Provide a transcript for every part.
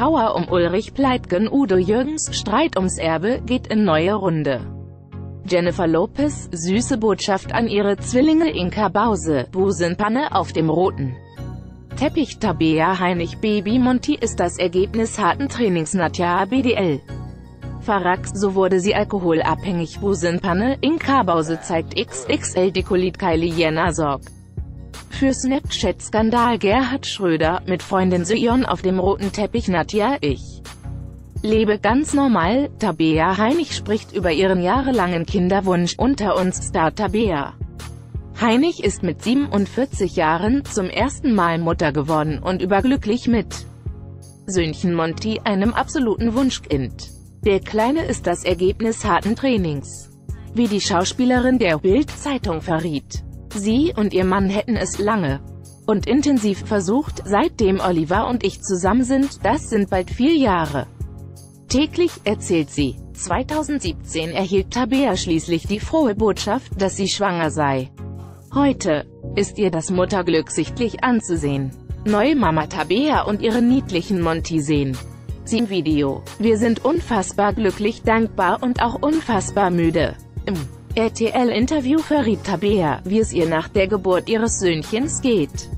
Trauer um Ulrich Pleitgen Udo Jürgens Streit ums Erbe geht in neue Runde. Jennifer Lopez, süße Botschaft an ihre Zwillinge Inka Bause, Busenpanne auf dem roten Teppich Tabea Heinig Baby Monty ist das Ergebnis harten Trainings Nadja BDL. Verrax, so wurde sie alkoholabhängig Busenpanne, Inka Bause zeigt XXL Dekolit Kylie Jenner sorgt für Snapchat-Skandal Gerhard Schröder, mit Freundin Sion auf dem roten Teppich Nadja, ich lebe ganz normal, Tabea Heinig spricht über ihren jahrelangen Kinderwunsch, unter uns Star Tabea. Heinig ist mit 47 Jahren zum ersten Mal Mutter geworden und überglücklich mit Söhnchen Monty, einem absoluten Wunschkind. Der Kleine ist das Ergebnis harten Trainings. Wie die Schauspielerin der Bild-Zeitung verriet. Sie und ihr Mann hätten es lange und intensiv versucht, seitdem Oliver und ich zusammen sind, das sind bald vier Jahre. Täglich, erzählt sie. 2017 erhielt Tabea schließlich die frohe Botschaft, dass sie schwanger sei. Heute ist ihr das Mutterglück sichtlich anzusehen. Neue Mama Tabea und ihre niedlichen Monty sehen. Sie im Video. Wir sind unfassbar glücklich, dankbar und auch unfassbar müde. Im RTL-Interview verriet Tabea, wie es ihr nach der Geburt ihres Söhnchens geht.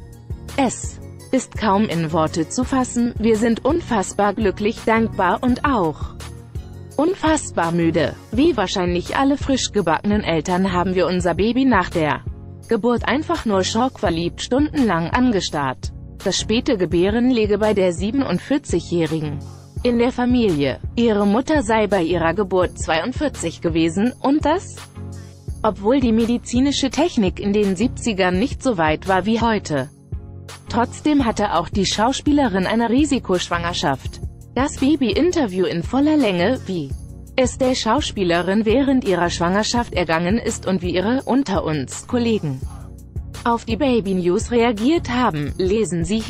Es ist kaum in Worte zu fassen, wir sind unfassbar glücklich, dankbar und auch unfassbar müde. Wie wahrscheinlich alle frisch gebackenen Eltern haben wir unser Baby nach der Geburt einfach nur schockverliebt stundenlang angestarrt. Das späte Gebären lege bei der 47-Jährigen in der Familie. Ihre Mutter sei bei ihrer Geburt 42 gewesen, und das obwohl die medizinische Technik in den 70ern nicht so weit war wie heute. Trotzdem hatte auch die Schauspielerin eine Risikoschwangerschaft. Das Baby-Interview in voller Länge, wie es der Schauspielerin während ihrer Schwangerschaft ergangen ist und wie ihre, unter uns, Kollegen auf die Baby-News reagiert haben, lesen Sie